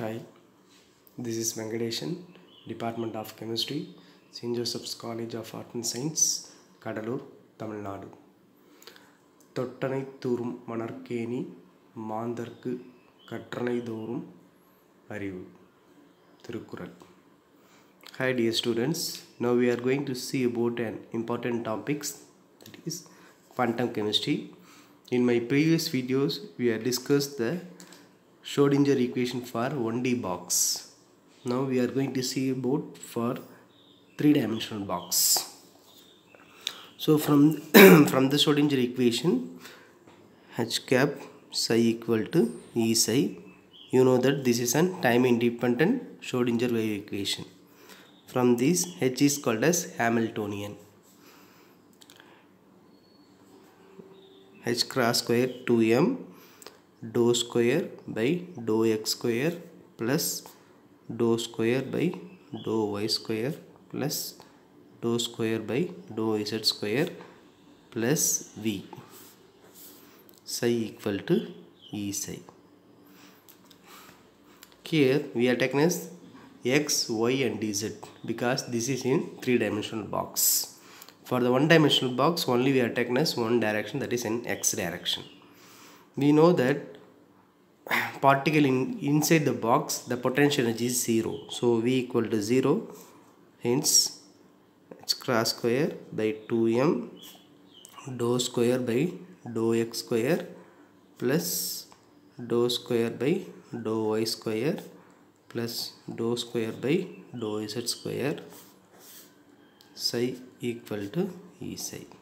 Hi, this is Vengadeshan, Department of Chemistry, St. Joseph's College of Art and Science, Cuddalore, Tamil Nadu. தொட்டனை தூரும் manarkeni மாந்தர்க்கு கற்றனை தோறும் arivu Thirukkural Hi dear students, now we are going to see about an important topics that is quantum chemistry. In my previous videos, we have discussed the Schrodinger equation for 1D box. Now we are going to see about for three-dimensional box. So from from the Schrodinger equation, h cap psi equal to E psi. You know that this is an time-independent Schrodinger wave equation. From this, h is called as Hamiltonian. h cross square 2m dou square by dou x square plus dou square by dou y square plus dou square by dou z square plus v psi equal to e psi here we are taking as x y and dz because this is in three dimensional box for the one dimensional box only we are taking as one direction that is in x direction we know that particle in, inside the box the potential energy is 0 so v equal to 0 hence h cross square by 2m dou square by dou x square plus dou square by dou y square plus dou square by dou z square psi equal to e psi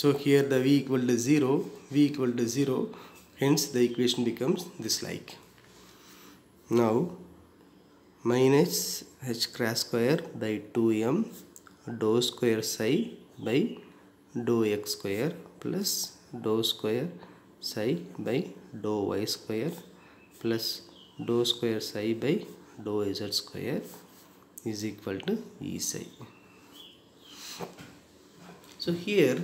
so here the v equal to 0 v equal to 0 hence the equation becomes this like now minus h cross square by 2m dou square psi by dou x square plus dou square psi by dou y square plus dou square psi by dou z square is equal to e psi. So here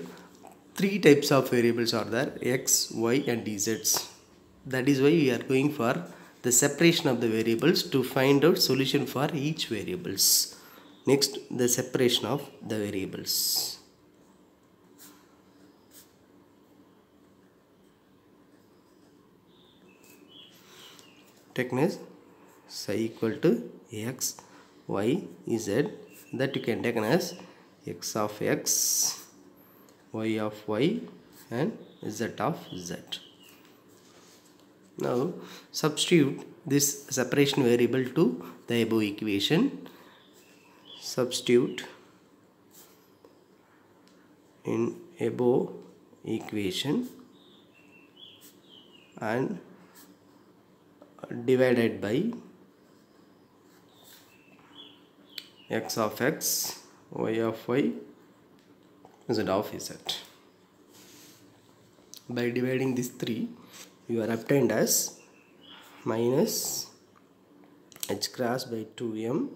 three types of variables are there x, y and dz. That is why we are going for the separation of the variables to find out solution for each variables. Next the separation of the variables. as psi equal to x y z that you can take as x of x y of y and z of z. Now substitute this separation variable to the above equation. Substitute in above equation and divided by x of x, y of y, z of z. By dividing these three, you are obtained as minus h cross by 2m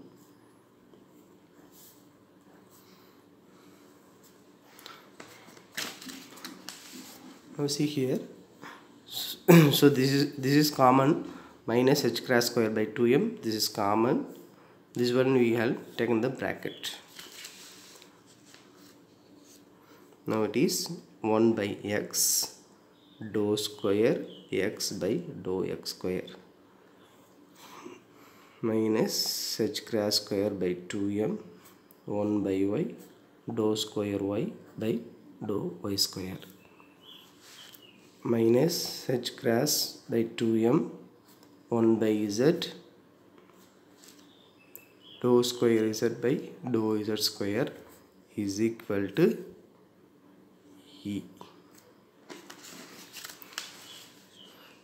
now see here. So this is this is common minus h cross square by 2m this is common. This one we have taken the bracket now it is 1 by x dou square x by dou x square. Minus h cross square by 2m 1 by y dou square y by dou y square. Minus h cross by 2m 1 by z dou square z by dou z square is equal to e.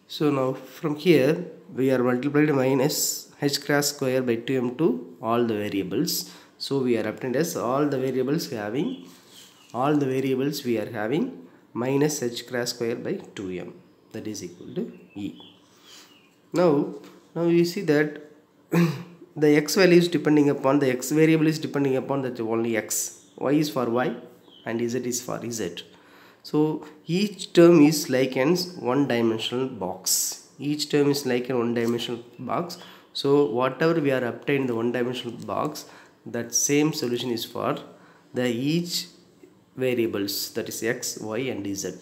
So now from here we are multiplied minus h cross square by 2m to all the variables. So we are obtained as all the variables having all the variables we are having minus h cross square by 2m that is equal to e. Now, now you see that the x value is depending upon the x variable is depending upon that only x. y is for y and z is for z. so each term is like an one dimensional box. Each term is like a one dimensional box. So whatever we are obtained the one dimensional box that same solution is for the each variables that is x y and z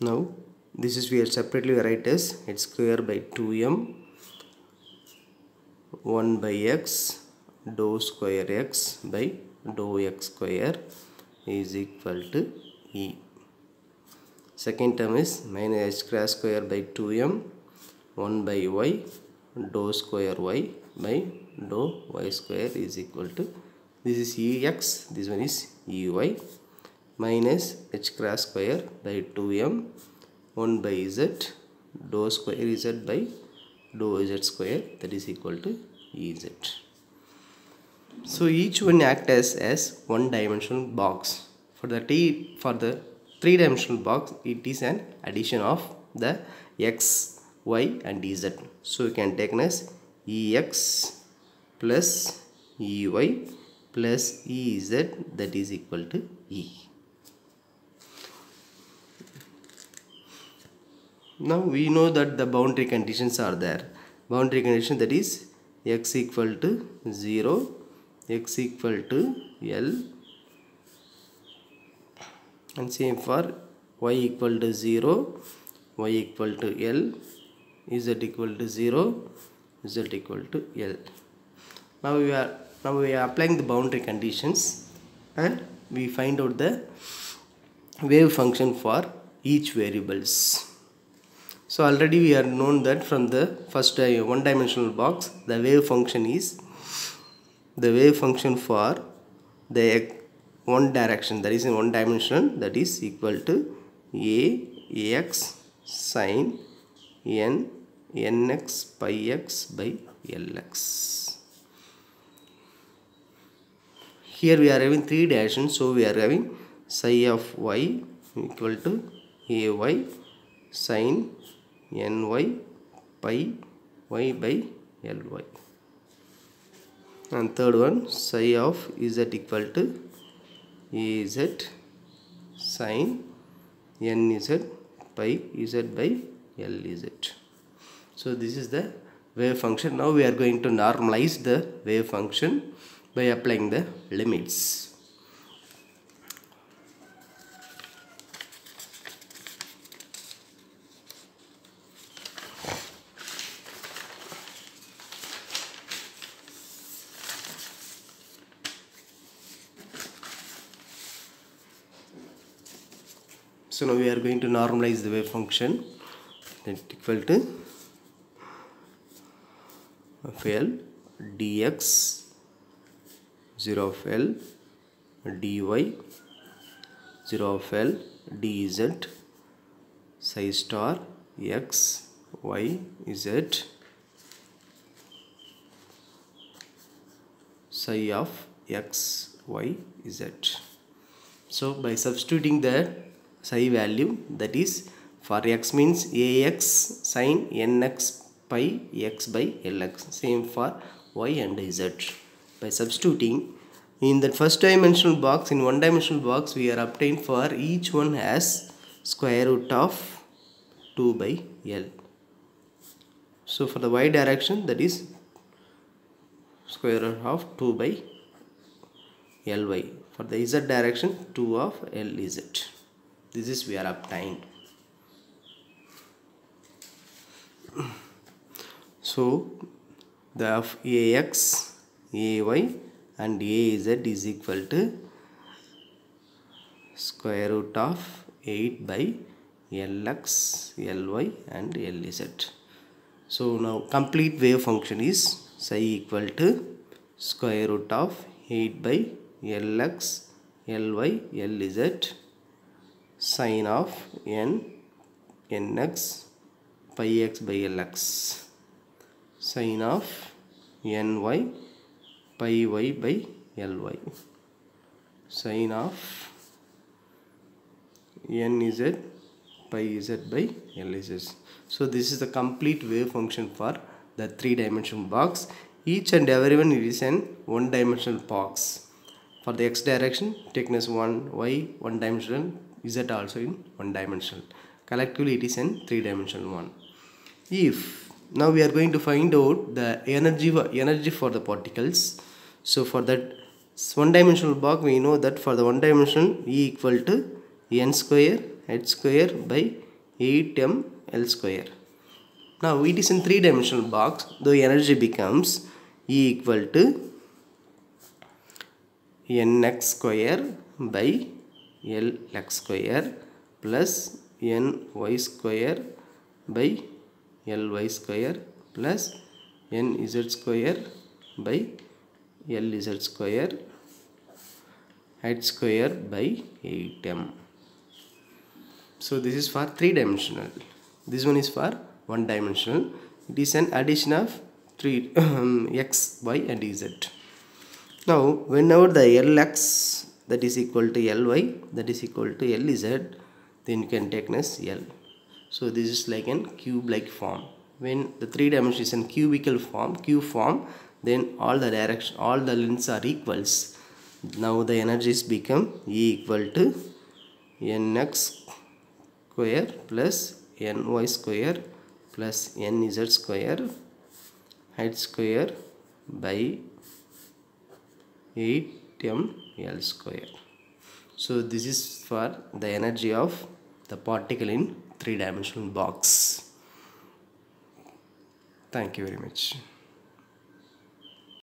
now this is we are separately write as x square by 2m 1 by x dou square x by dou x square is equal to e. Second term is minus h cross square by 2m 1 by y dou square y by dou y square is equal to this is ex this one is ey minus h cross square by 2m 1 by z dou square z by dou z square that is equal to ez. So each one act as, as one dimensional box. For the t for the three dimensional box it is an addition of the x, y and z. So you can take as ex plus ey plus ez that is equal to e. now we know that the boundary conditions are there. Boundary condition that is x equal to 0 x equal to l and same for y equal to 0 y equal to l z equal to 0 z equal to l. Now we are now we are applying the boundary conditions and we find out the wave function for each variables so already we are known that from the first one dimensional box the wave function is the wave function for the one direction that is in one dimension that is equal to a x sine n nx pi x by lx. Here we are having three directions so we are having psi of y equal to ay sine ny pi y by ly and third one psi of z equal to az sine nz pi z by lz so this is the wave function. Now we are going to normalize the wave function by applying the limits so now we are going to normalize the wave function. That equal to of L dx 0 of L dy 0 of L dz psi star x y z psi of x y z. So by substituting the psi value that is for x means ax sine nx pi x by lx. Same for y and z. By substituting in the first dimensional box in one dimensional box we are obtained for each one as square root of 2 by l. So for the y direction that is square root of 2 by ly for the z direction 2 of lz this is we are obtained so the of ax ay and az is equal to square root of 8 by lx ly and lz. So now complete wave function is psi equal to square root of 8 by lx ly lz sine of n nx pi x by lx. Sine of ny pi y by ly sine of nz pi z by lz so this is the complete wave function for the three dimensional box. Each and every one is an one dimensional box. For the x direction thickness 1 y one dimensional z also in one dimensional. Collectively it is an three dimensional one. If now we are going to find out the energy energy for the particles. So for that one dimensional box we know that for the one dimensional e equal to n square h square by 8m l square. Now it is in three dimensional box the energy becomes e equal to nx square by lx square plus ny square by ly square plus nz square by lz square h square by 8m so this is for three dimensional. This one is for one dimensional. It is an addition of three um, x y and z. Now whenever the lx that is equal to ly that is equal to lz then you can take as l. So this is like an cube like form. When the three dimension is in cubical form cube form then all the direction all the lengths are equals. Now the energies become e equal to nx square plus ny square plus nz square h square by 8m l square. So this is for the energy of the particle in three dimensional box. Thank you very much